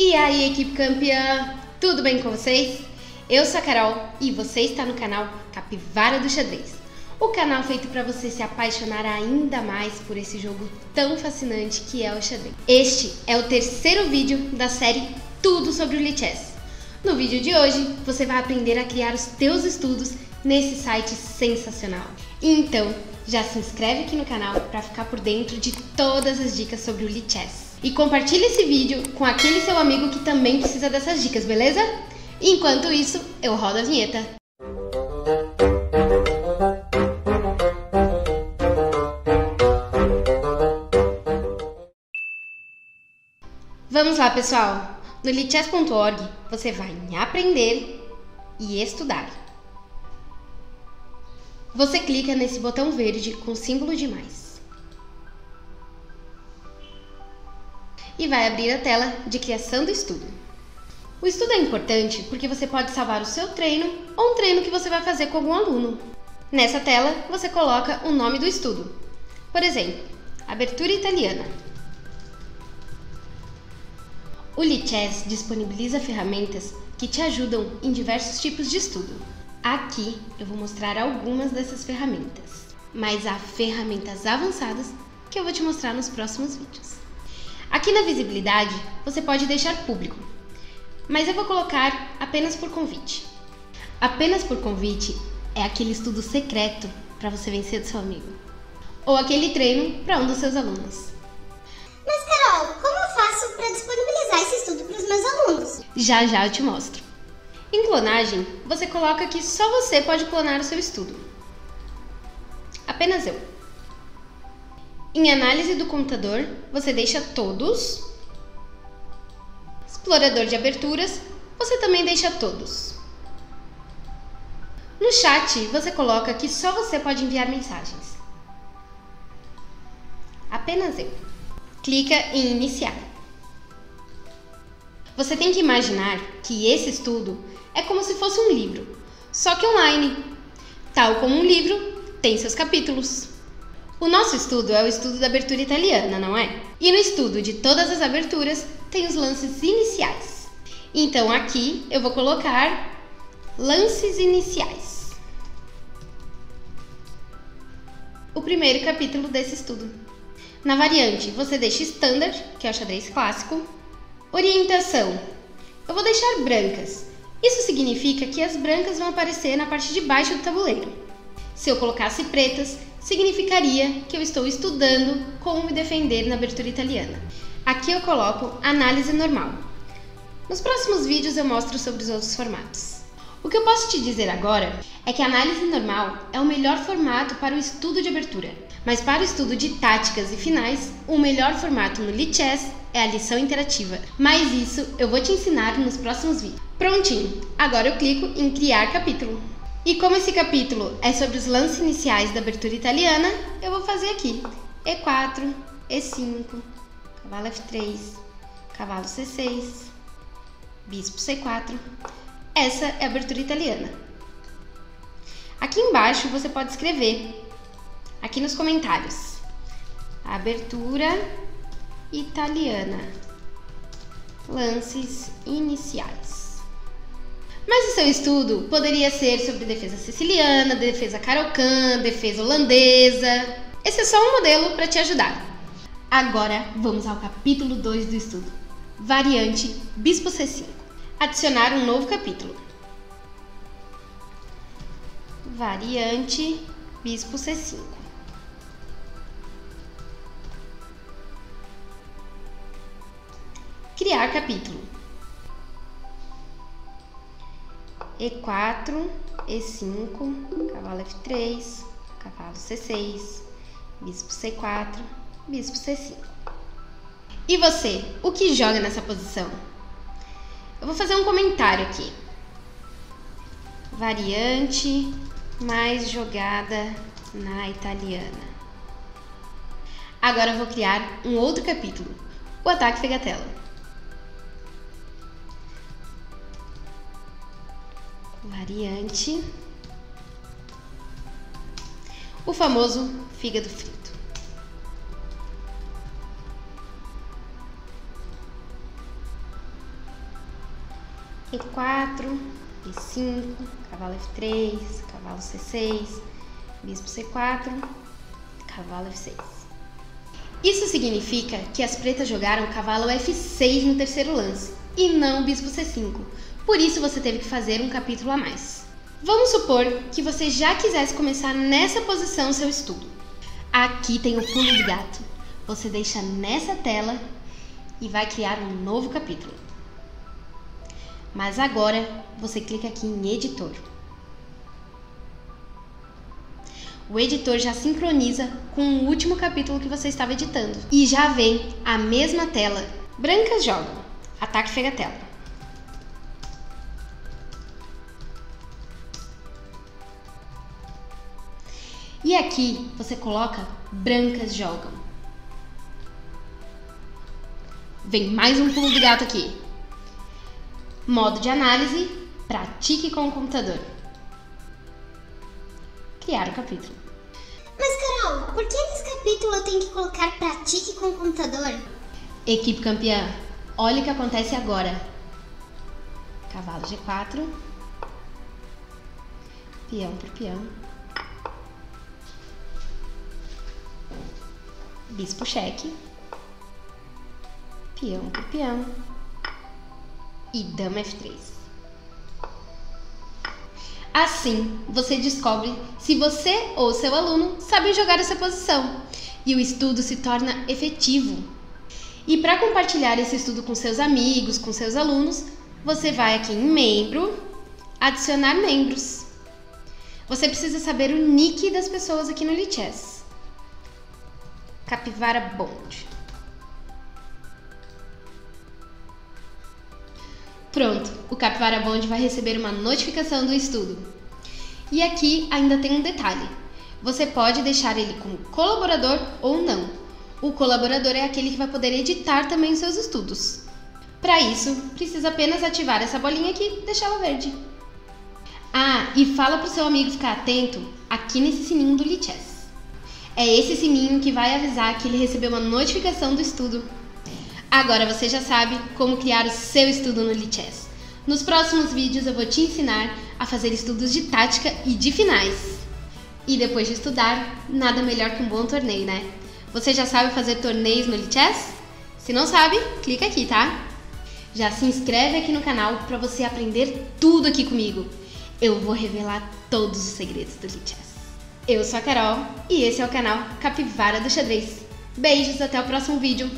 E aí, equipe campeã, tudo bem com vocês? Eu sou a Carol e você está no canal Capivara do Xadrez, o canal feito para você se apaixonar ainda mais por esse jogo tão fascinante que é o xadrez. Este é o terceiro vídeo da série Tudo sobre o Lichess. No vídeo de hoje, você vai aprender a criar os teus estudos nesse site sensacional. Então, já se inscreve aqui no canal para ficar por dentro de todas as dicas sobre o Lichess. E compartilhe esse vídeo com aquele seu amigo que também precisa dessas dicas, beleza? Enquanto isso, eu rodo a vinheta. Vamos lá, pessoal! No lichess.org você vai aprender e estudar. Você clica nesse botão verde com símbolo de mais. E vai abrir a tela de criação do estudo. O estudo é importante porque você pode salvar o seu treino ou um treino que você vai fazer com algum aluno. Nessa tela, você coloca o nome do estudo. Por exemplo, Abertura Italiana. O Lichess disponibiliza ferramentas que te ajudam em diversos tipos de estudo. Aqui eu vou mostrar algumas dessas ferramentas, mas há ferramentas avançadas que eu vou te mostrar nos próximos vídeos. Aqui na visibilidade você pode deixar público, mas eu vou colocar apenas por convite. Apenas por convite é aquele estudo secreto para você vencer do seu amigo, ou aquele treino para um dos seus alunos. Mas Carol, como eu faço para disponibilizar esse estudo para os meus alunos? Já já eu te mostro. Em clonagem, você coloca que só você pode clonar o seu estudo. Apenas eu. Em análise do computador, você deixa todos. Explorador de aberturas, você também deixa todos. No chat, você coloca que só você pode enviar mensagens. Apenas eu. Clica em iniciar. Você tem que imaginar que esse estudo é como se fosse um livro, só que online. Tal como um livro, tem seus capítulos. O nosso estudo é o estudo da abertura italiana, não é? E no estudo de todas as aberturas tem os lances iniciais. Então aqui eu vou colocar lances iniciais. O primeiro capítulo desse estudo. Na variante, você deixa standard, que é o xadrez clássico. Orientação. Eu vou deixar brancas. Isso significa que as brancas vão aparecer na parte de baixo do tabuleiro. Se eu colocasse pretas, significaria que eu estou estudando como me defender na abertura italiana. Aqui eu coloco análise normal. Nos próximos vídeos eu mostro sobre os outros formatos. O que eu posso te dizer agora é que a análise normal é o melhor formato para o estudo de abertura, mas para o estudo de táticas e finais, o melhor formato no Lichess é a lição interativa. Mas isso eu vou te ensinar nos próximos vídeos. Prontinho! Agora eu clico em criar capítulo. E como esse capítulo é sobre os lances iniciais da abertura italiana, eu vou fazer aqui E4, E5, cavalo F3, cavalo C6, bispo C4. Essa é a abertura italiana. Aqui embaixo você pode escrever, aqui nos comentários, abertura italiana, lances iniciais. Seu estudo poderia ser sobre defesa siciliana, defesa carocã, defesa holandesa. Esse é só um modelo para te ajudar. Agora vamos ao capítulo 2 do estudo. Variante Bispo C5. Adicionar um novo capítulo. Variante Bispo C5. Criar capítulo. E4, E5, cavalo F3, cavalo C6, bispo C4, bispo C5. E você, o que joga nessa posição? Eu vou fazer um comentário aqui. Variante mais jogada na italiana. Agora eu vou criar um outro capítulo, o ataque fegatella. Variante, o famoso fígado frito. E4, E5, cavalo F3, cavalo C6, bispo C4, cavalo F6. Isso significa que as pretas jogaram cavalo F6 no terceiro lance e não bispo C5. Por isso você teve que fazer um capítulo a mais. Vamos supor que você já quisesse começar nessa posição seu estudo. Aqui tem o pulo do gato. Você deixa nessa tela e vai criar um novo capítulo. Mas agora você clica aqui em editor. O editor já sincroniza com o último capítulo que você estava editando e já vem a mesma tela. Brancas jogam. Ataque fegatela. E aqui você coloca brancas jogam. Vem mais um pulo do gato aqui. Modo de análise, pratique com o computador. Criar o capítulo. Mas Carol, por que nesse capítulo eu tenho que colocar pratique com o computador? Equipe campeã, olha o que acontece agora. Cavalo G4. Peão por peão. Bispo cheque. Peão por peão. E dama F3. Assim, você descobre se você ou seu aluno sabem jogar essa posição e o estudo se torna efetivo. E para compartilhar esse estudo com seus amigos, com seus alunos, você vai aqui em membro, adicionar membros. Você precisa saber o nick das pessoas aqui no Lichess. Capivara Bond. Pronto, o Capivara Bond vai receber uma notificação do estudo. E aqui ainda tem um detalhe. Você pode deixar ele como colaborador ou não. O colaborador é aquele que vai poder editar também os seus estudos. Para isso, precisa apenas ativar essa bolinha aqui e deixá-la verde. Ah, e fala para o seu amigo ficar atento aqui nesse sininho do Lichess. É esse sininho que vai avisar que ele recebeu uma notificação do estudo Agora você já sabe como criar o seu estudo no Lichess. Nos próximos vídeos eu vou te ensinar a fazer estudos de tática e de finais. E depois de estudar, nada melhor que um bom torneio, né? Você já sabe fazer torneios no Lichess? Se não sabe, clica aqui, tá? Já se inscreve aqui no canal para você aprender tudo aqui comigo. Eu vou revelar todos os segredos do Lichess. Eu sou a Carol e esse é o canal Capivara do Xadrez. Beijos, até o próximo vídeo.